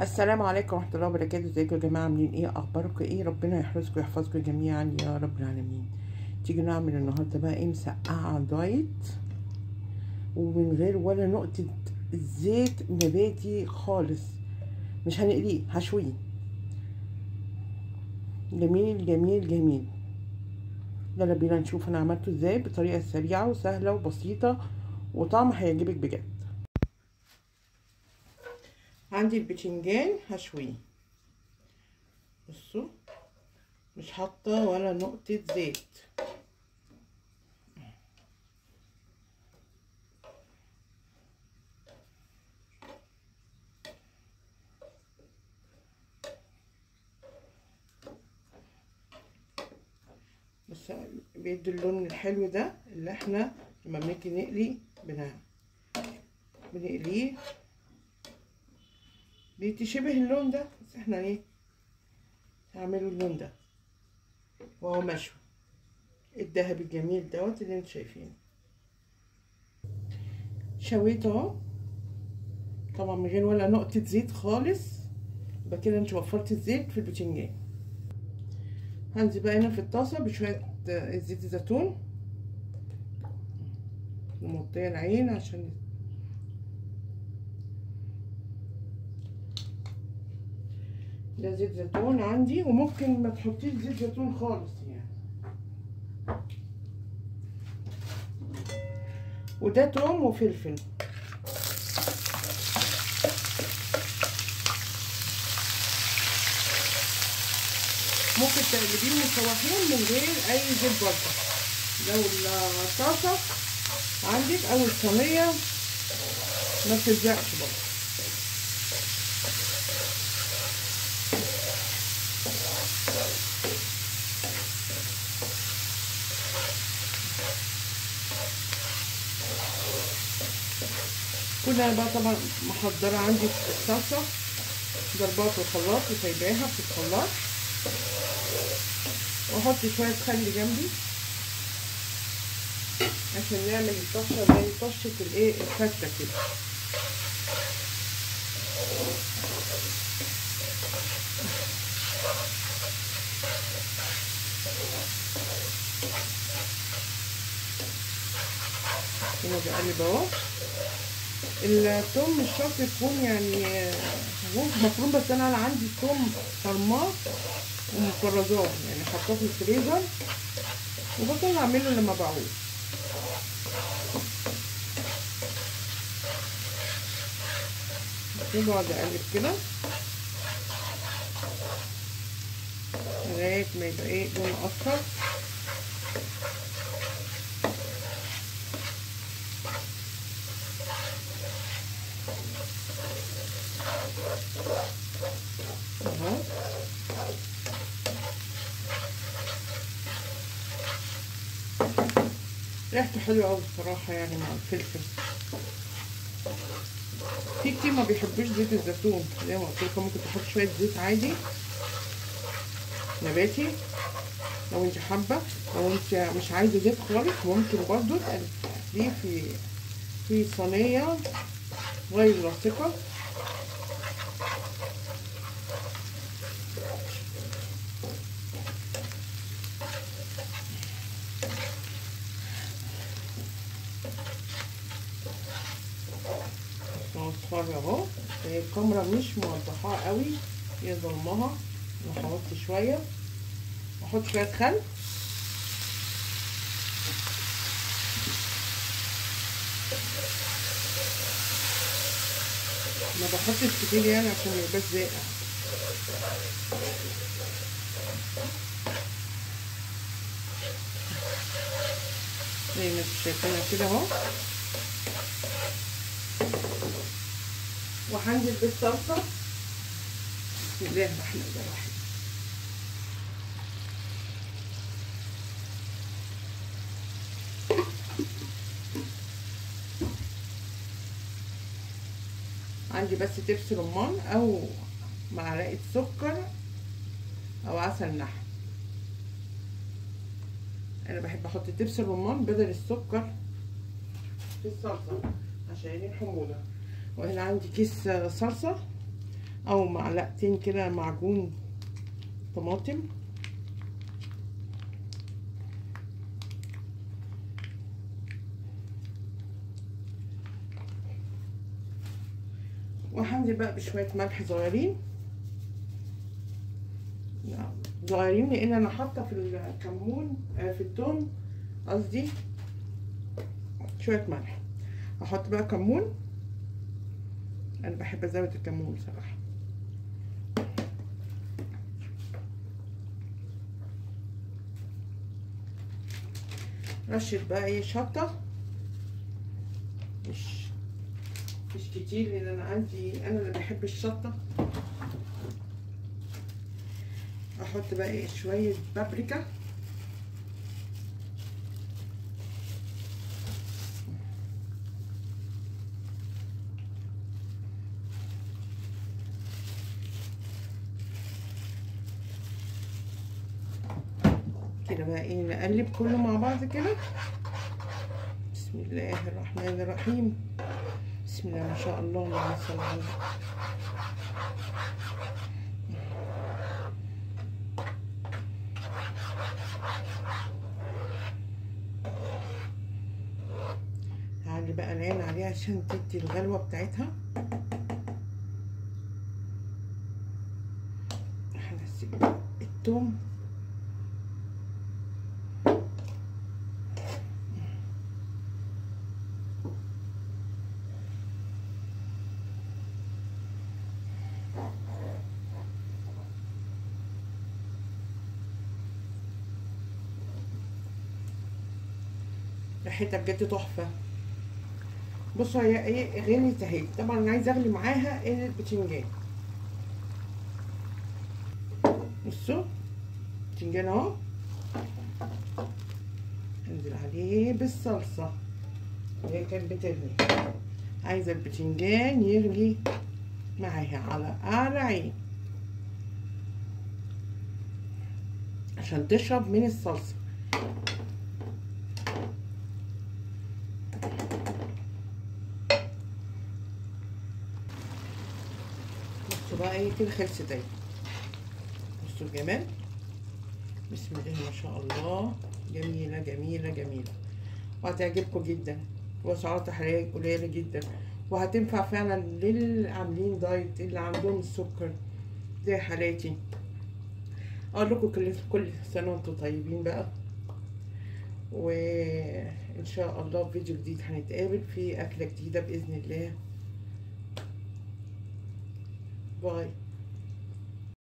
السلام عليكم ورحمة الله وبركاته. ازيكم يا جماعة؟ عاملين إيه؟ اخباركم إيه؟ ربنا يحرسكم ويحفظكم جميعا يا رب العالمين. تيجي نعمل النهاردة بقى إيه؟ مسقعة دايت. ومن غير ولا نقطة زيت نباتي خالص. مش هنقليه هشويه. جميل جميل جميل. يلا بينا نشوف أنا عملته إزاي بطريقة سريعة وسهلة وبسيطة. وطعم هيعجبك بجد. عندي البتنجان هشويه. بصوا مش حاطة ولا نقطة زيت. بس بيدي اللون الحلو ده اللي إحنا لما بنيجي نقلي بنا بنقليه بيتشبه اللون ده بس إحنا إيه هعمله اللون ده. وهو مشوي. الذهبي الجميل دوت اللي أنتوا شايفينه. شويت اهو. طبعا من غير ولا نقطة زيت خالص. يبقى كده انت وفرت الزيت في البتنجان. هنزل بقى هنا في الطاسة بشوية زيت الزيتون ومغطية العين عشان ده زيت زيتون عندي وممكن ما تحطيش زيت زيتون خالص يعني. وده توم وفلفل. ممكن تقلبيه مشوحين من غير أي زيت برضه لو الطاسة عندك أو الصينية ما تلزقش برضه. كلها بقى طبعا محضرة عندي الصلصة ضربات الخلاط وسايباها في الخلاط. وأحط شوية خل جنبي عشان نعمل الطشة زي طشة الإيه؟ الفتة كده. هنا اهو الثوم مش شرط يكون يعني مفروم بس أنا عندي ثوم فرماه ومفرزاه يعني حطاه في الفريزر وبطلع منه لما بعوز. بقعد أقلب كده لغاية ما يبقى إيه لونه اصفر اهو ريحته حلوة قوي بصراحة يعني مع الفلفل. في كتير ما بيحبوش زيت الزيتون. زي ما قلت لكم ممكن تحط شوية زيت عادي. نباتي. لو انت حابة. لو انت مش عايزة زيت خالص ممكن برضو تقليه في في صينية. غير لاصقه اصفر اهو الكاميرا مش موضحاه قوي هي ظلمها أنا هحط شوية. أحط شوية خل. ما بحطش كتير يعني عشان ميبقاش زاقع زي ما أنتوا شايفينها كده اهو. وهنزل بالصلصة. بسم الله الرحمن الرحيم عندي بس دبس رمان أو معلقة سكر أو عسل نحل. أنا بحب أحط دبس الرمان بدل السكر في الصلصة عشان الحموضه وهنا عندي كيس صلصة أو معلقتين كده معجون طماطم. وهنزل بقى بشوية ملح صغيرين. صغيرين لأن أنا حاطة في الكمون آه، في التوم قصدي شوية ملح. هحط بقى كمون. أنا بحب أزود الكمون بصراحه رشة بقى إيه شطة. مش مش كتير لأن أنا عندي أنا اللي بحب الشطة. أحط بقى إيه شوية بابريكا. كده بقى إيه نقلب كله مع بعض كده. بسم الله الرحمن الرحيم. بسم الله ما شاء الله اللهم صل على. هعلي بقى العين عليها عشان تدي الغلوة بتاعتها. هنسيب التوم. ريحتها بجد تحفة. بصوا هي إيه غليت أهي. طبعا أنا عايزة أغلي معاها البتنجان. بصوا البتنجان أهو. أنزل عليه بالصلصة. وهي كانت بتغلي. عايزة البتنجان يغلي معاها على اعلى عين عشان تشرب من الصلصة. خلصت اهي بصوا الجمال بسم الله ما شاء الله جميلة جميلة جميلة وهتعجبكم جدا. وسعراتها حرارية قليلة جدا. وهتنفع فعلا للعاملين دايت اللي عندهم السكر زي حالاتي أقول لكم كل كل سنة وأنتم طيبين بقى وان شاء الله في فيديو جديد هنتقابل في اكلة جديدة باذن الله Why?